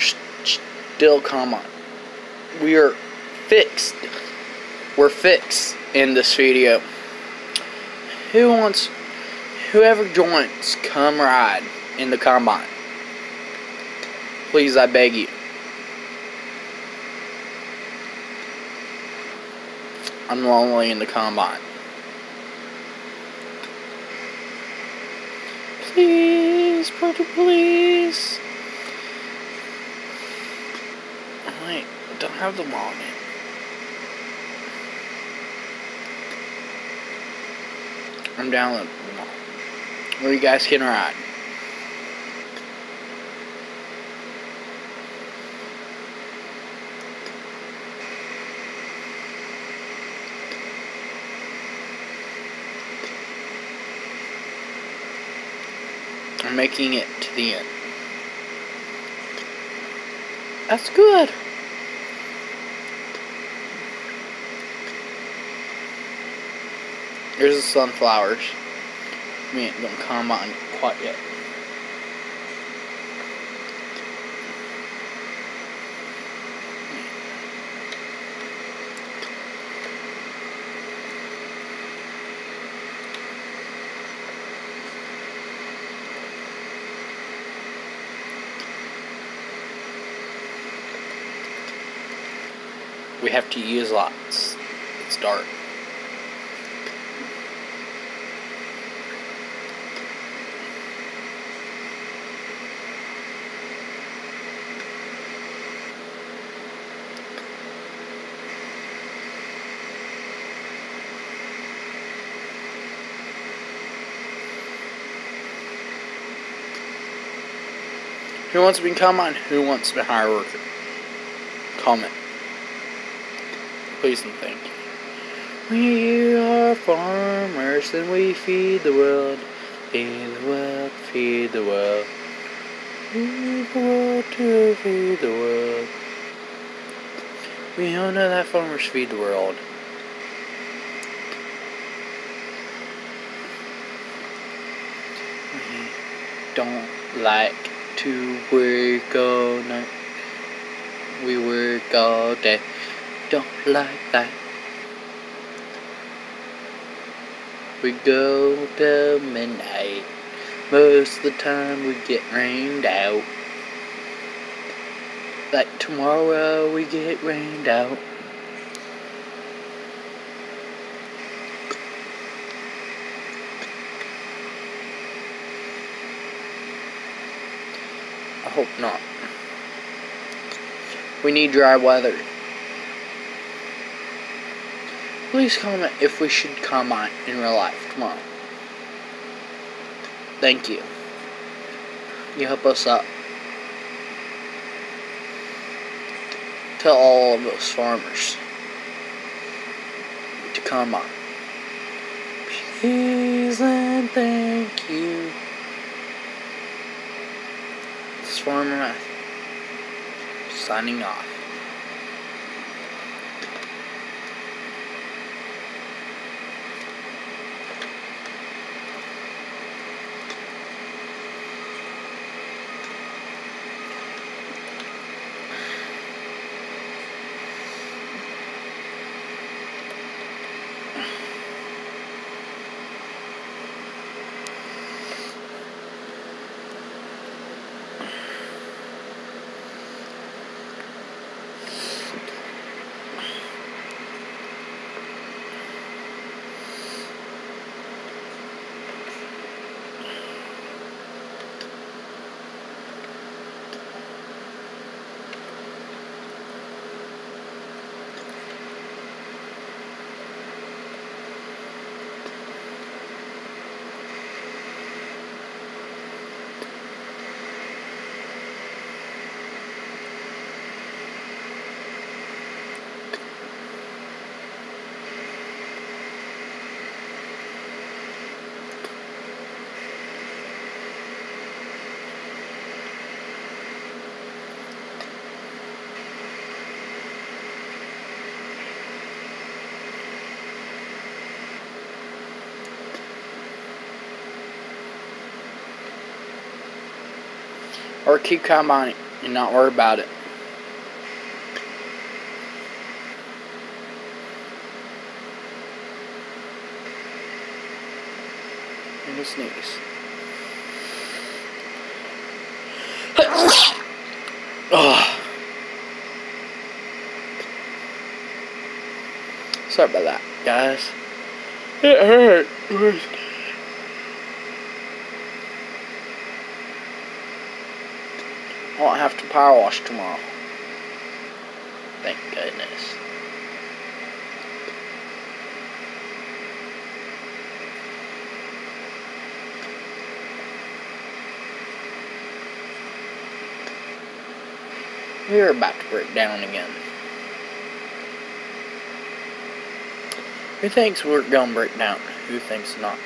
still combine. We are fixed. We're fixed in this video. Who wants, whoever joins, come ride in the combine. Please, I beg you. I'm lonely in the combine. Please, please. Have the login. I'm downloading them all. Where you guys can ride. I'm making it to the end. That's good. Here's the sunflowers. We ain't gonna come on quite yet. We have to use lots. It's dark. Who wants to become on? Who wants to hire a worker? Comment. Please and thank you. We are farmers and we feed the world. Feed the world, feed the world. Feed the world to feed the world. We all know that farmers feed the world. We don't like to work all night. We work all day. Don't like that. We go till midnight. Most of the time we get rained out. Like tomorrow we get rained out. I hope not. We need dry weather. Please comment if we should come comment in real life tomorrow. Thank you. You help us out. Tell all of those farmers to come on. Please and thank you. Is Signing off. Or keep combining. and not worry about it. And a sneeze. oh. Sorry about that, guys. It hurt. Won't have to power wash tomorrow. Thank goodness. We're about to break down again. Who thinks we're gonna break down? Who thinks not?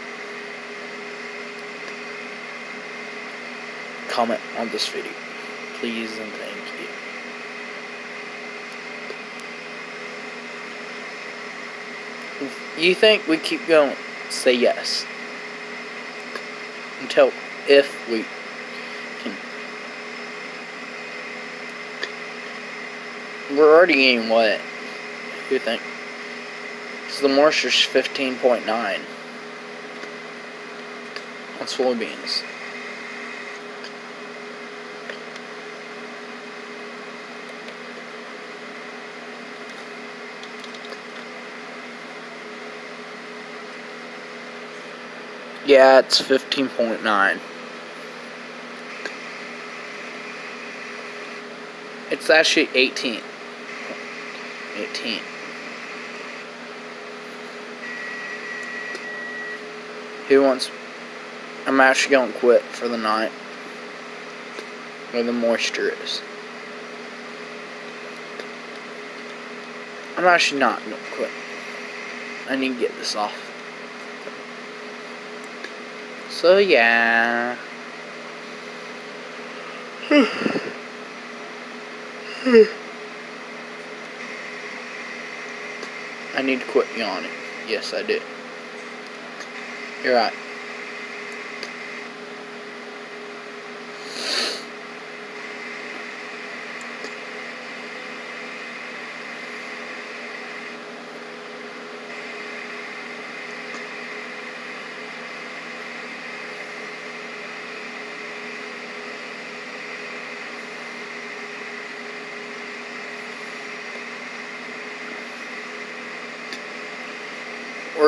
Comment on this video. Please and thank you. If you think we keep going, say yes. Until if we can. We're already getting wet. You think? Because the moisture's 15.9 on soybeans. Yeah, it's 15.9. It's actually 18. 18. Who wants... I'm actually going to quit for the night. Where the moisture is. I'm actually not going to quit. I need to get this off. So yeah. I need to quit yawning. Yes, I do. You're right.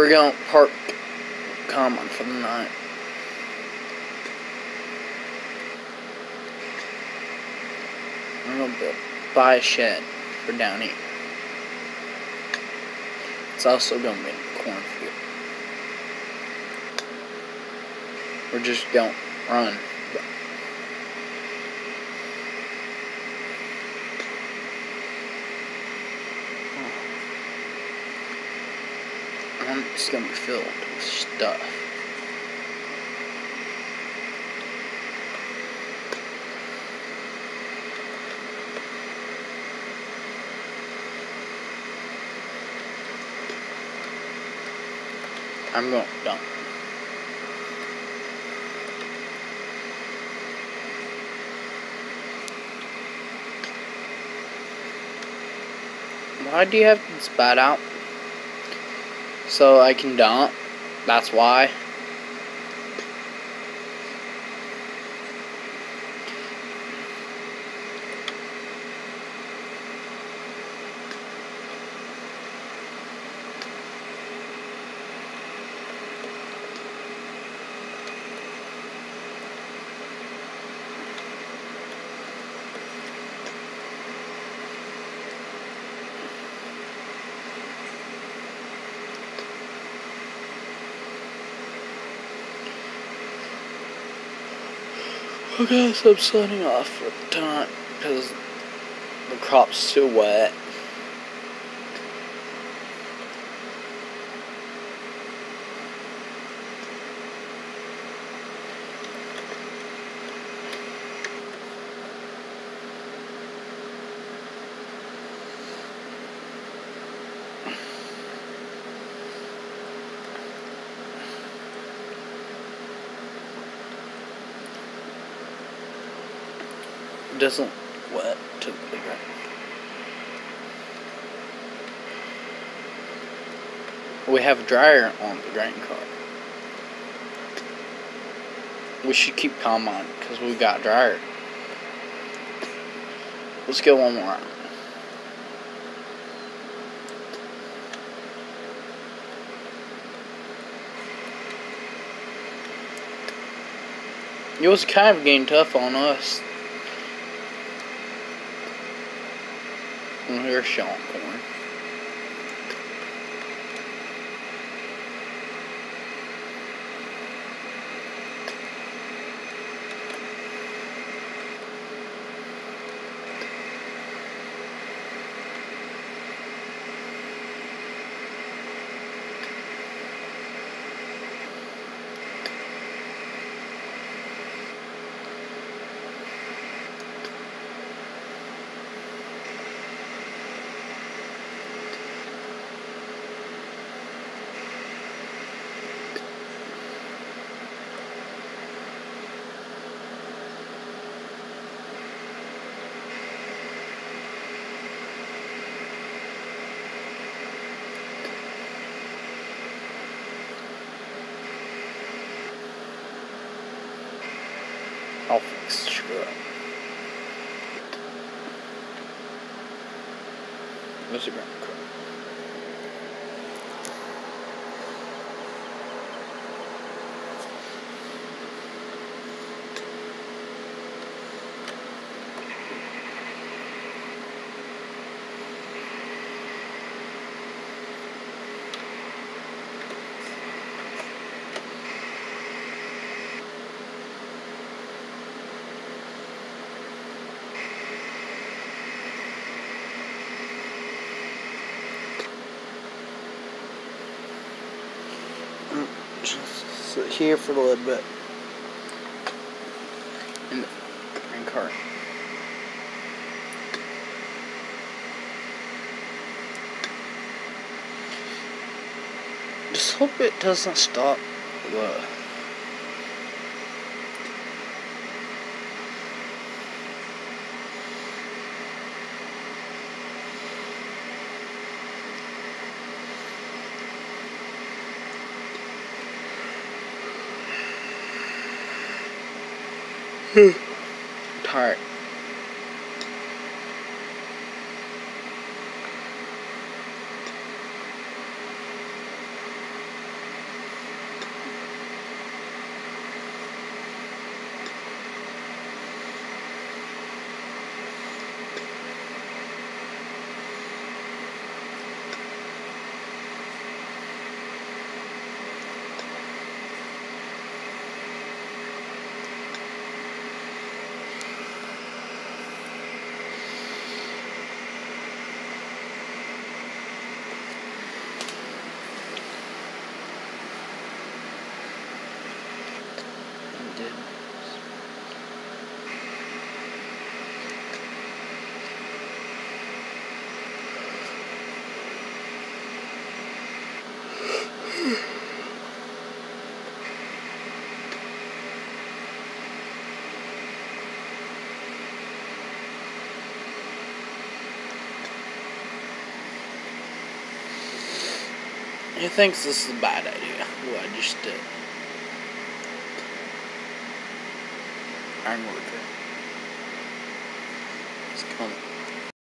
We're going to park common for the night. I'm going to buy a shed for down here. It's also going to be the cornfield. We're just going to run. It's gonna be filled with stuff. I'm going to dump. Why do you have to spat out? So I can dump. That's why. Okay, so I'm signing off for tonight because the crop's too wet. Doesn't wet to the ground. We have a dryer on the grain cart. We should keep calm on because we got dryer. Let's go one more. It was kind of getting tough on us. When we were showing corn. I'll fix the screw up. There's a here for a little bit. In the grain cart. Just hope it doesn't stop the part. He thinks this is a bad idea, what I just did. I'm working.